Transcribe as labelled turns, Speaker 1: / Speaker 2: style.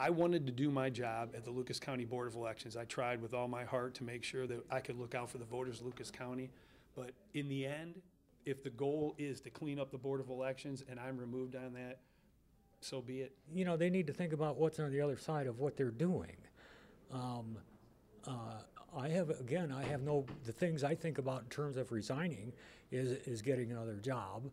Speaker 1: I wanted to do my job at the Lucas County Board of Elections. I tried with all my heart to make sure that I could look out for the voters of Lucas County. But in the end, if the goal is to clean up the Board of Elections and I'm removed on that, so be it.
Speaker 2: you know, they need to think about what's on the other side of what they're doing. Um, uh, I have, again, I have no, the things I think about in terms of resigning is, is getting another job.